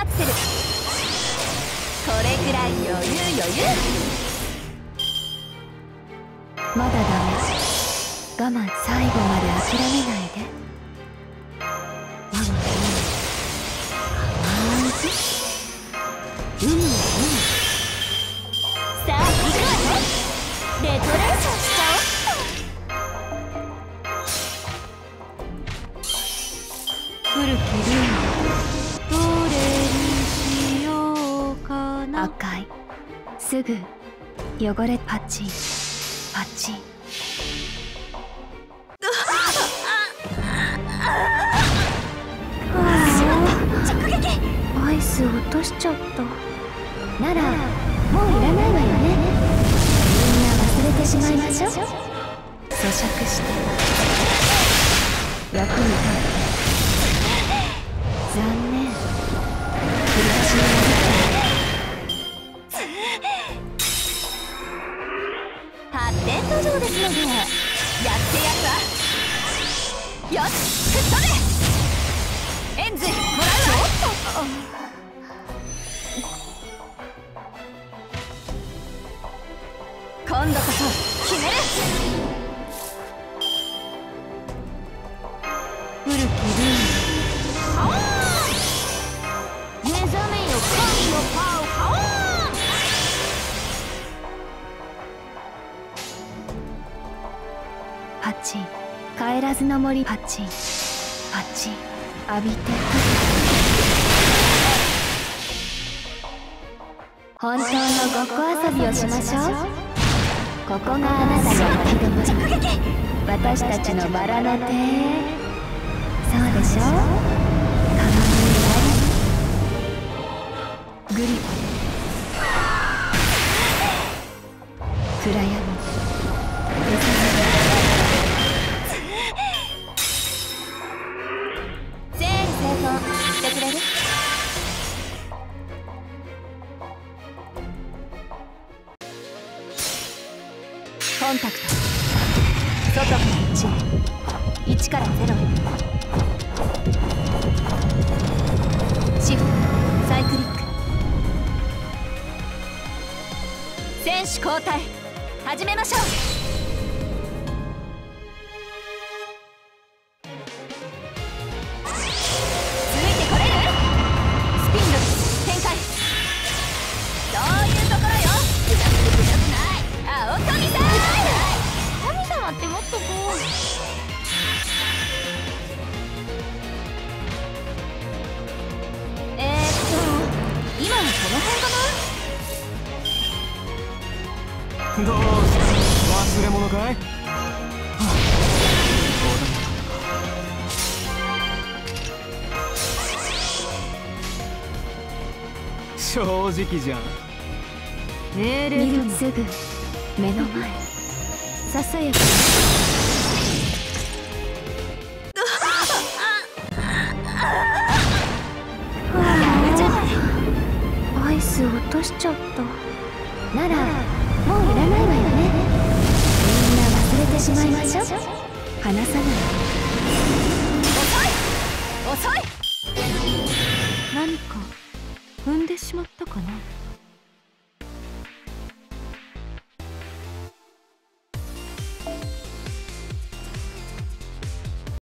アクセルこれくらい余裕余裕。まだダメ。我慢最後まで諦めないで。赤い。すぐ。汚れパチン。パチン。アイス落としちゃった。ならもういらないわよね。みんな忘れてしまいましょう。咀嚼して。役に立って残念ベント場ですのでやってやるわよし吹っ飛べエンズもらうわ。今度こそ決める。パチ帰らずの森。パチパチ浴びて。本当のごっこ遊びをしましょう。ここがあなたの行き止まり私たちのバラの手そうでしょ？かわいいグリコ。暗闇。コンタクト。外から1へ1から0へ。シフトサイクリック。選手交代。始めましょう。どうした忘れ物かい、正直じゃん。命令見すぐ目の前。ささやか。アイス落としちゃった。ならもういらないわよね。みんな忘れてしまいましょう。離さない。遅い！遅い！何か踏んでしまったかな？